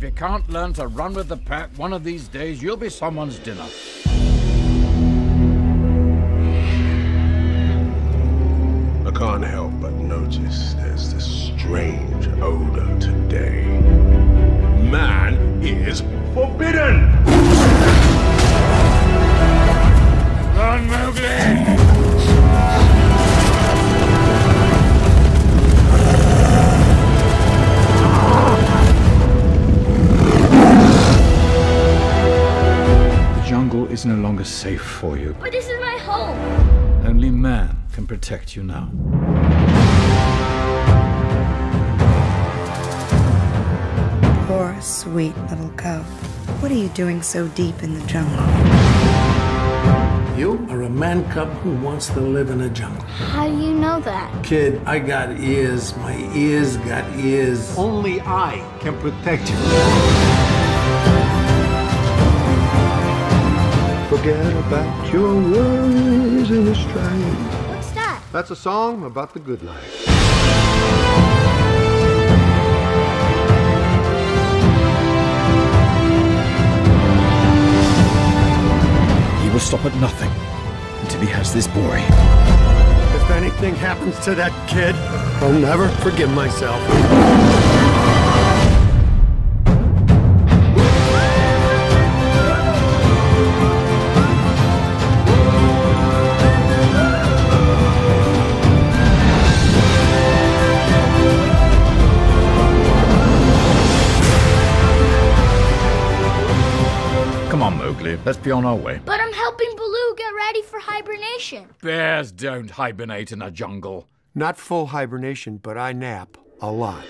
If you can't learn to run with the pack, one of these days you'll be someone's dinner. I can't help but notice there's this strange odor today. Man is forbidden! Run, Mowgli! The is no longer safe for you. But this is my home. Only man can protect you now. Poor, sweet little cub. What are you doing so deep in the jungle? You are a man cub who wants to live in a jungle. How do you know that? Kid, I got ears. My ears got ears. Only I can protect you. Forget about your worries in the strife. What's that? That's a song about the good life. He will stop at nothing until he has this boy. If anything happens to that kid, I'll never forgive myself. Come Mowgli, let's be on our way. But I'm helping Baloo get ready for hibernation. Bears don't hibernate in a jungle. Not full hibernation, but I nap a lot.